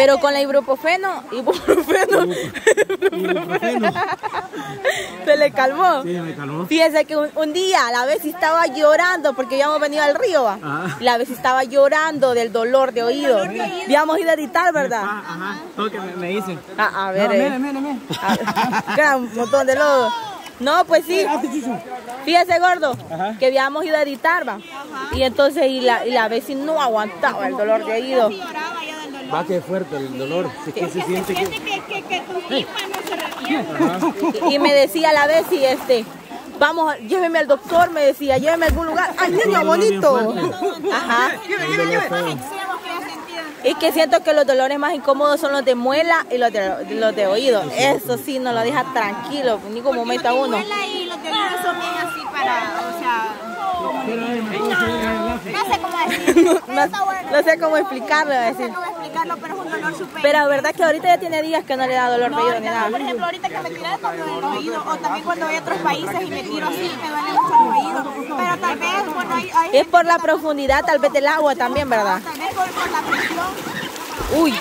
Pero con la ibuprofeno, ibuprofeno, Ibuprofeno. se le calmó. Sí, me calmó. Fíjense que un, un día la vez estaba llorando porque habíamos venido al río, ¿va? Ah. La vez estaba llorando del dolor de oído. Habíamos ido a editar, ¿verdad? Ah, ajá. Todo que me, me dicen. A, a ver, No, eh. mire, mire, mire. Ah, gran montón de lodo. No, pues sí. Fíjese, gordo, Ajá. que habíamos ido a editar, va. Y entonces, y la, y la vez no aguantaba el dolor de oído. Lloraba ya del dolor. Va que fuerte el dolor. Que se siente que. Siente que, que, que tu tímpano se revienta. Y, y me decía a la vez, y este, vamos, lléveme al doctor, me decía, lléveme a algún lugar. ¡Ay, niño bonito! Ajá. Y que siento que los dolores más incómodos son los de muela y los de, los de oído. Eso sí, nos lo deja tranquilo, en ningún momento a Los de uno. muela y los de oído son bien así para, o sea, no sé cómo decirlo. Pero No, no sé cómo explicarlo, No decir. Pero es un dolor súper. Pero verdad que ahorita ya tiene días que no le da dolor de No, oído ni nada. por ejemplo, ahorita que me tiré con el oído, o también cuando voy a otros países y me tiro así, me duele mucho el oído. Pero tal vez, bueno, hay, hay Es por la profundidad tal vez del agua también, ¿verdad? Tal vez por, por la presión, Uy,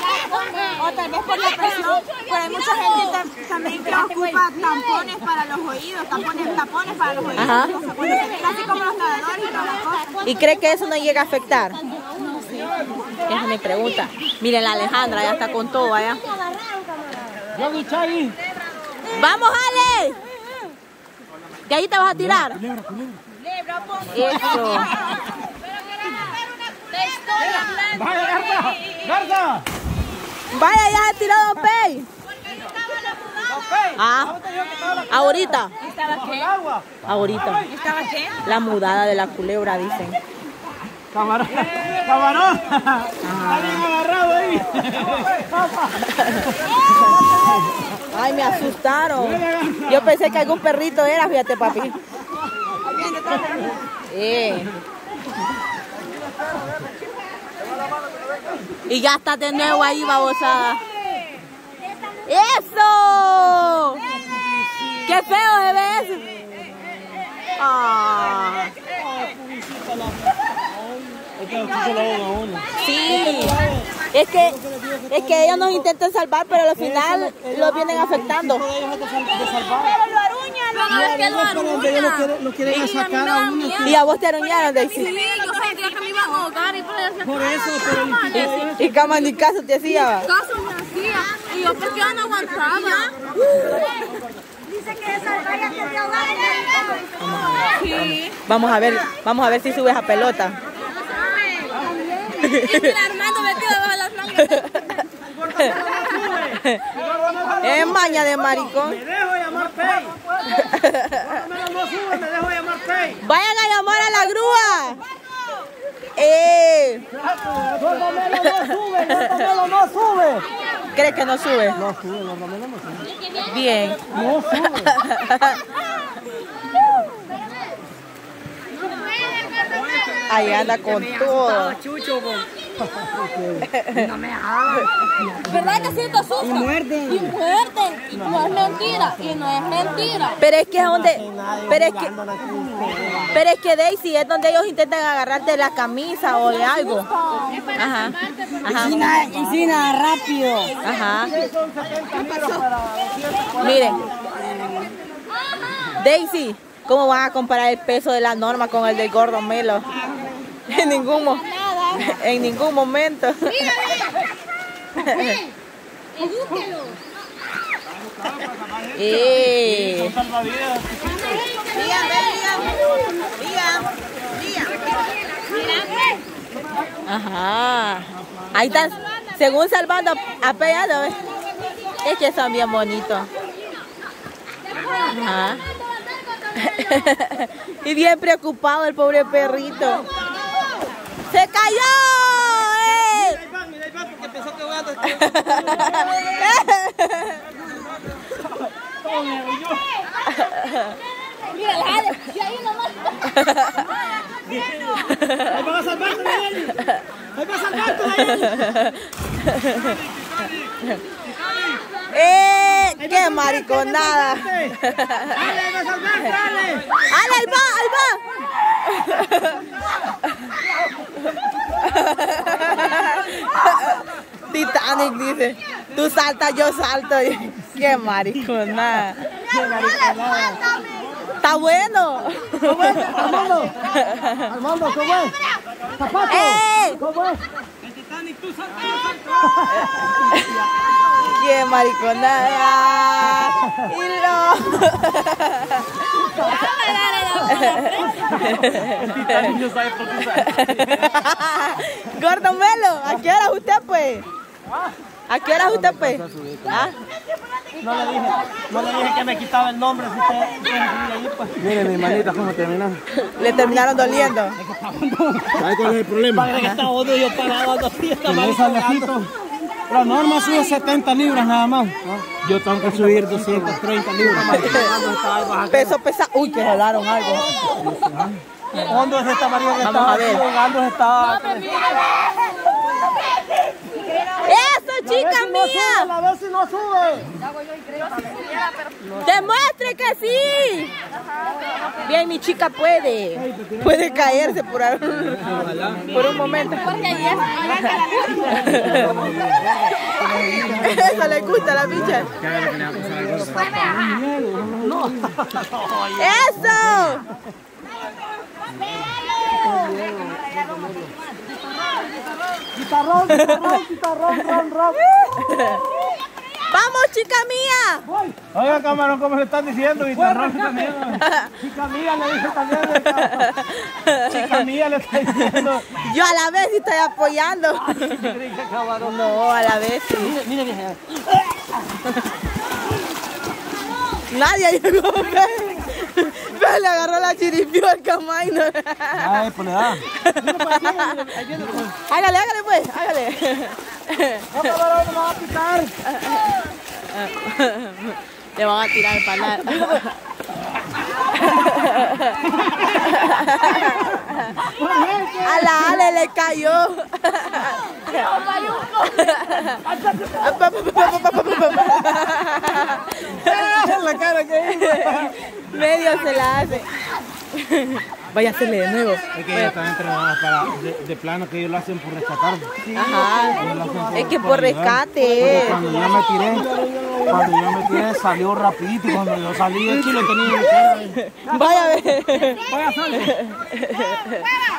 o tal vez por la presión, pero hay mucha gente tam- también que ocupa tampones para los oídos, tapones, tapones para los oídos, Ajá. tira así como los nadadores y todas las cosas. ¿y cree que eso no llega a afectar? Esa es mi pregunta. Miren, la Alejandra ya está con todo allá. ¡Vamos, Ale! ¿De ahí te vas a tirar? Eso. Vaya, Garza. Garza. Vaya, ya se tiró Don Pey. Ah, ahorita. Con agua. Ahorita. ¿Estaba qué? La mudada de la culebra, dicen. Camarón. Camarón. Bien agarrado ahí. Ay, me asustaron. Yo pensé que algún perrito era, fíjate, papi. Eh. Y ya está de nuevo ahí, babosada. ¡Eso! ¡Qué feo se ve eso! Ah, Es que los chuchos lo ahogan a uno. Sí. Es que, es que ellos nos intentan salvar, pero al final los vienen afectando. Es. Pero lo aruñan, lo No, donde ellos lo quieren- lo quieren sacar a uno. Y a vos te aruñaron, Daisy. Sí, yo sentía que me iban a ahogar y por eso Por eso, pero Y, cama ni caso te hacía. caso me hacía. Y yo, ¿por qué yo no aguantaba? Dice que esa raya que te ahogaron. Sí. Vamos a ver, vamos a ver si subes a pelota. Mira, Armando metido debajo de las nalgas. Es maña de maricón. Me dejo llamar Pei. No sube, me dejo llamar Pei. Vayan a llamar a la grúa. Eh, Gordomelo no sube, Gordomelo no sube. ¿crees que no sube? No sube, Gordomelo no sube. Bien. No sube. Ahí anda con todo. ¿Verdad que siento susto? Y muerden. Y muerden. Y no es mentira. Y no es mentira. Pero es que es donde, pero es que, pero es que Daisy es donde ellos intentan agarrarte la camisa o de algo. Ajá. Ajá. Nada rápido. Ajá. Miren. Daisy, ¿cómo van a comparar el peso de la norma con el del gordo Melo? En ningún, mo- en ningún momento. Eh. Ajá. Ahí están, según salvando apegado, ¿ves? Es que son bien bonitos. Ajá. y bien preocupado el pobre perrito. ¡Se cayó! ¡Eh! Va, mira, va, porque pensó que voy a Mira, la jale. Y ahí nomás. Ahí van a salvarte, Nayeli. Ahí va a salvarte, Nayeli. ¡Eh! ¡Qué mariconada! Dale, ahí va a salvarte, dale. ¡Ale, ahí va! ¡Ahí va! Tita, Titanic, dice. Tú saltas, yo salto. Qué maricona. Está bueno. Armando, Armando, ¿cómo es? Zapato, ¡Eh! ¿cómo es? Qué mariconada. Y lo. Gordo Melo, ¿a qué hora usted pues? ¿A qué hora usted pues? ¿Ah? No le dije, no le dije que me quitaba el nombre si usted ahí, pues. Mire, mi manita, cómo termina. Le terminaron doliendo. ¿Sabes cuál es el problema? Padre, que está yo parado está La norma sube 70 libras nada más. Yo tengo que subir 230 libras. Peso pesa. Uy, que jalaron algo. Hondo es esta María que Vamos está a ver. jugando, está... ¡Eso, chica mía! A ver si no sube. ¡Demuestre que sí! Bien, mi chica puede. Puede caerse por, por un momento. Eso le gusta a la bicha. ¡Eso! Guitarrón, guitarrón, guitarrón, ron, ron. ¡Vamos, chica mía! Oiga, camarón, ¿cómo le están diciendo? Guitarrón también. Chica mía le dice también. Chica mía le está diciendo. Yo a la vez sí estoy apoyando. No, a la vez sí. Mire, mire. Nadie llegó, Ve, le agarró la chiripió al camaino. Ay, pues le da. Hágale, hágale pues, hágale. No, no me va a picar. Le van a tirar el palar. A la Ale le cayó. La cara que. Medio se la hace. Vaya a hacerle de nuevo. Es que ella está entrenada para, de, de plano que ellos lo hacen por rescatar. Ajá. Es que por rescate. Cuando yo me tiré, cuando yo me tiré salió rapidito cuando yo salí de Chile tenía Vaya a ver. Vaya salte.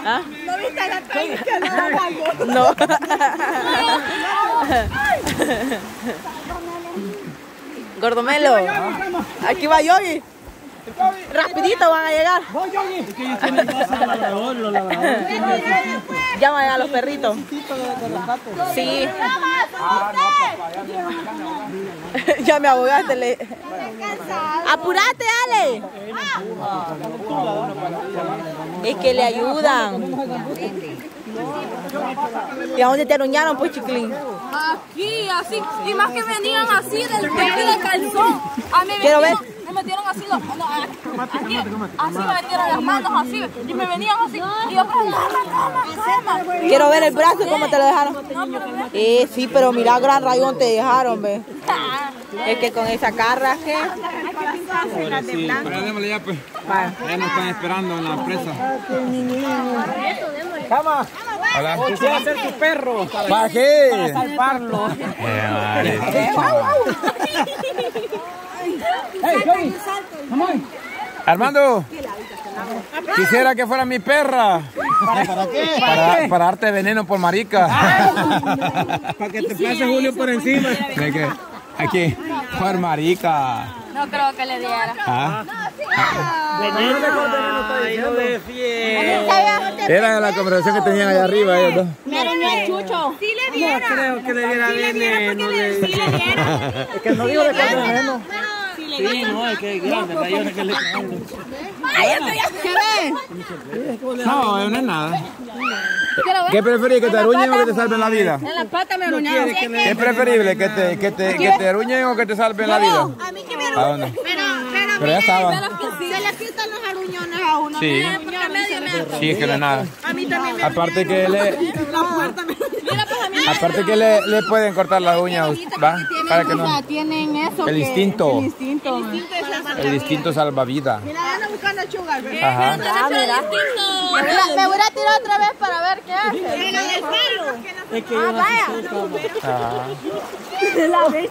¿Ah? ¿No viste la técnica? No, no, No. Gordomelo. Aquí va Yogi. Rapidito van a llegar. Voy, Yogi. Es que ellos tienen casa de labrador, los labradores. Ya van a llegar los perritos. Sí. ya me abogaste. Le... Apurate, Ale. Es que le ayudan. ¿Y a dónde te aruñaron, pues, chiquilín? Aquí, así, y más que venían así del pecho de calzón. A mí me Quiero ver. Metieron, me metieron así, los, no, aquí, así me metieron las manos así, y me venían así, y yo, pero cama, cama, cama. Quiero ver el brazo, cómo te lo dejaron. Eh, sí, pero mira, gran rayón te dejaron, ve. Es que con esa carra, ¿qué? Pero démosle ya pues. Ya nos están esperando en la empresa. Cama, Hola. quisiera ser tu perro para ¿Para qué? salvarlo. Hey, Yogi. Come on. Armando. Quisiera que fuera mi perra. ¿Para qué? Para, para darte veneno por marica. Para que te pase Julio por encima. ¿De qué? Aquí. Por marica. No creo que le diera. Ah. Veneno de veneno está diciendo. Era la conversación que tenían allá arriba ellos dos. Chucho. Sí le diera. No creo que le diera Sí le diera veneno. porque le, sí le diera. Es que no digo de veneno. Sí, no, es que es grande, rayones que le caen. No, no es nada. ¿Qué preferís, que te aruñen o que te salven la vida? En la pata me aruñaron. ¿Es preferible que te, que te, que te aruñen o que te salven la vida? A mí que me ¿A dónde? Pero, pero, Pero ya estaba. se le quitan los arruñones a uno. Sí. Sí, es que no es nada. A mí también me Aparte que le, la puerta me Mira, pues a mí Aparte que le, le pueden cortar las uñas, ¿va? Para que no. Tienen eso. El que- instinto. El instinto. El instinto salvavidas. Mira, anda buscando el ¿verdad? Ajá. Me voy a- me voy a tirar otra vez para ver qué hace. Es que ellos así son, Ajá.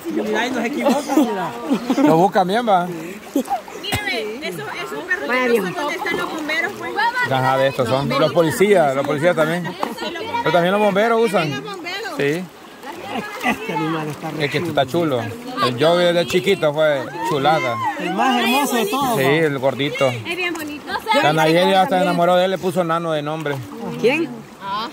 Mira, ahí no se equivocan, mira. Lo buscan bien, va. Mírame, esos, esos perros son donde están los bomberos, pues. Ajá, de estos son. Los policías, los policías también. Pero también los bomberos usan. Sí. Este animal está Es que este está chulo. El yo desde chiquito fue chulada. el más hermoso de todos. Sí, el gordito. Es bien bonito. La Nayeli hasta se enamoró de él, le puso nano de nombre. ¿Quién?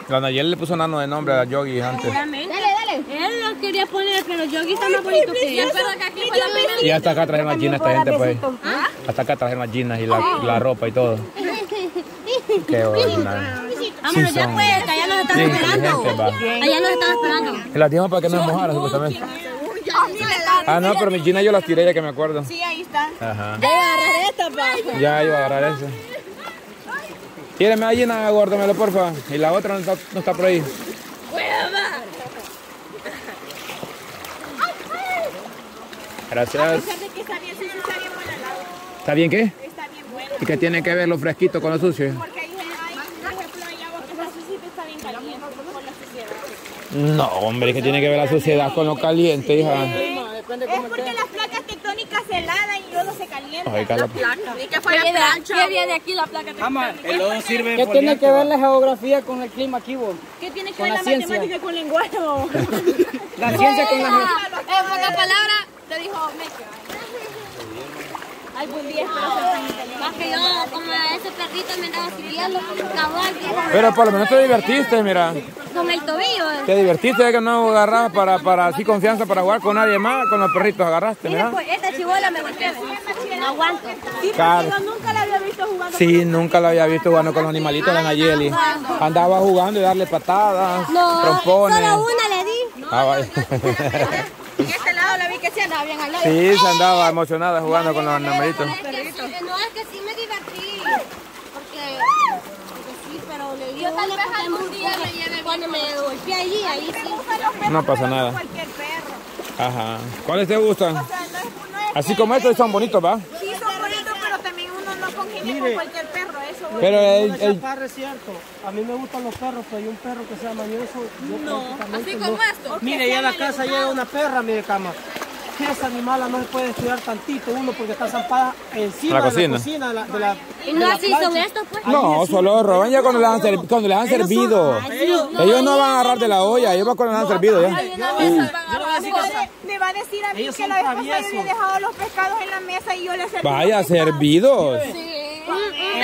La Nayeli le puso nano de nombre a Yogi antes. Dale, dale. Él lo quería poner, pero Yogi está más bonito que él. Pero que aquí fue la primera Y hasta acá trajeron las jeans esta gente, pues. Hasta acá trajeron las jeans y la, la ropa y todo. Qué ordinario. Vámonos ya son- pues, nos están esperando. Allá nos están esperando. Las dijimos para que no mojara, supuestamente. Ah, no, pero mis jeans yo las tiré ya que me acuerdo. Sí, ahí están. Ajá. Voy a agarrar esta, pa. Ya iba a agarrar eso. Tíreme la gallina, guárdamelo, porfa. Y la otra no está, no está por ahí. Gracias. Fíjate que está bien, está. ¿Está qué? Está bien buena. ¿Y qué tiene que ver lo fresquito con lo sucio? Porque ahí hay, por ejemplo, hay agua que está sucia está bien caliente por la suciedad. No, hombre, ¿qué tiene que ver la suciedad con lo caliente, hija? Es porque las placas tectónicas se heladan y luego se calientan. Oiga, la- Y que ¿Qué plancha. ¿Qué viene aquí la placa? El lodo sirve ¿Qué tiene que ver la geografía con el clima aquí, vos? ¿Qué tiene que ver la la, ciencia. matemática con lenguaje? bo? La ciencia con la En pocas palabras, te dijo Mecha. Ay, buen día, espero. Más que yo, como a ese perrito me andaba sirviendo, cabal, Pero por lo menos te divertiste, mira. con el tobillo. eh. Te divertiste que no agarrabas para, para así confianza para jugar con nadie más. Con los perritos agarraste, Mira, pues esta chibola me golpea. No aguanto. Sí, Claro. nunca la había visto jugando. Sí, nunca la había visto jugando con los animalitos de Nayeli. Andaba jugando y darle patadas, No, trompones. solo una le di. Ah, vaya. En este lado la vi que se andaba bien al lado. Sí, se andaba emocionada jugando con los animalitos. Es que sí, no, es que sí me divertí. Porque, porque sí, pero le dio tal vez algún día me lleve cuando me golpeé allí, ahí sí. No pasa nada. Cualquier perro. Ajá. ¿Cuáles te gustan? O sea, no es, no es Así como estos son bonitos, ¿va? Sí, son bonitos, pero también uno no congenia con cualquier perro. Eso Pero el, El el- chaparro es cierto. A mí me gustan los perros, pero hay un perro que sea mañoso. Prácticamente así no. como esto. Mire, ya a la casa llega una perra, mire, cama. Que esa animala no se puede estudiar tantito uno porque está zampada encima La de la cocina. de la- de la- Y de no la así son plancha. estos, pues. No, solo roban ya cuando les han, ser- cuando les han servido. Ellos no van a agarrar de la olla, ellos van cuando les han servido ya. me va a decir a mí Ellos que son la vez pasada yo traviesos. dejado los pescados en la mesa y yo les serví Vaya, los pescados.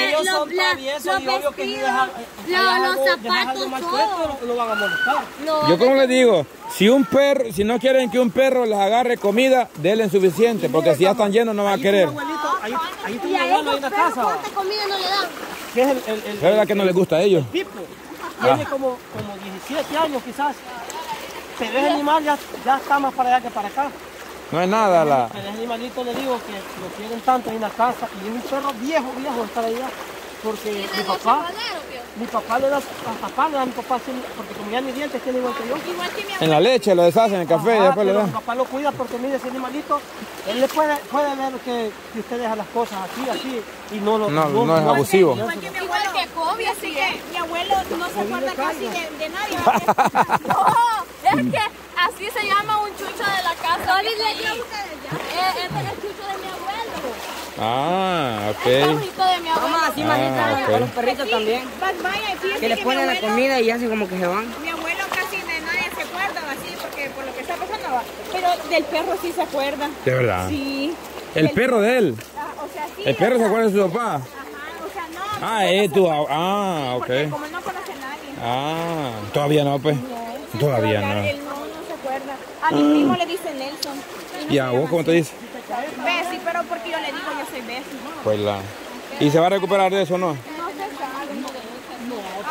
Ellos son traviesos y obvio que si dejan los- algo- los zapatos, lo, van a molestar. No, Yo como les digo, si un perro, si no quieren que un perro les agarre comida, denle suficiente, porque si ya están llenos no van a querer. Abuelito, ahí, ahí tiene un abuelo, hay una casa. ¿cuánta comida no le dan? Que es el, el, el, Es verdad que no les gusta a ellos. Pipo. Tiene como, como 17 años quizás. Pero ese animal ya, ya está más para allá que para acá. No es nada la... El animalito le digo que lo quieren tanto en la casa y es un perro viejo, viejo estar allá. Porque mi papá, mi papá le da, hasta pan le da a mi papá, porque como ya ni dientes tiene igual que yo. Igual que mi En la leche lo deshacen, en el café Ajá, después le pero mi dan. papá lo cuida porque mire ese animalito, él le puede, puede ver que, que usted deja las cosas así, así, y no lo No, no es abusivo. Igual que mi Igual abuelo. que Kobe, Así que mi abuelo no se acuerda casi de, de nadie. No, es que así se llama un chucho de la casa. que está ahí. Eh, Este es el chucho de mi abuelo. Ah, El ok. perrito de mi abuelo. así Ah, manita, ok. a los perritos también. Vaya, Que le mi ponen la comida y hacen como que se van. Mi abuelo casi de nadie se acuerda así, porque por lo que está pasando va. Pero del perro sí se acuerda. De verdad. Sí. El perro de él. Ah, o sea, sí. El perro se acuerda de su papá. Ajá, o sea, no. Ah, no es se tu... acuerda, Ah, Porque ok. como no conoce a nadie. Ah, todavía no, pues. No, Todavía no. Él no, no se acuerda. A mi primo le dice Nelson. Y no ¿Y a vos cómo te dice? Bessie, pero porque yo le digo yo soy Bessie. Pues la... ¿Y se va a recuperar de eso o no? No se sabe.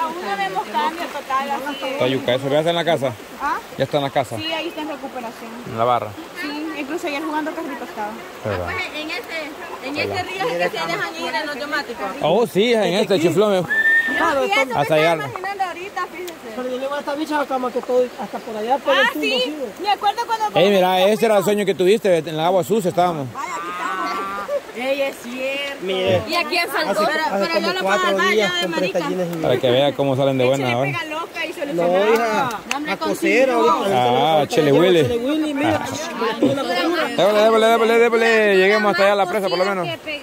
Aún no vemos cambio total así. Está yuca, ¿eso ya está en la casa? ¿Ah? Ya está en la casa, Sí, ahí está en recuperación. en la barra. Sí, incluso ayer jugando carrito estaba. ¿Verdad? En este, en este río es que se dejan ir en automático. Oh, sí, en este chiflón. No, y eso Hasta llegar. Pero yo le digo a esta bicha como que todo, hasta por allá por el Ah, tubo, sí. güey. Me acuerdo cuando... Ey, mira, ese era el sueño que tuviste, en la agua sucia estábamos. Ella es cierto. Mire, Y aquí en San hace, pero, hace pero yo lo cuatro puedo dar días yo de marica. Para que vea cómo salen de le ahora. pega loca y le No, hija, a coser ahorita. Ah, Chile Willy. Chile Willy, mira. Débole, débole, débole, débole. Lleguemos hasta allá a la presa por lo menos. Que pe-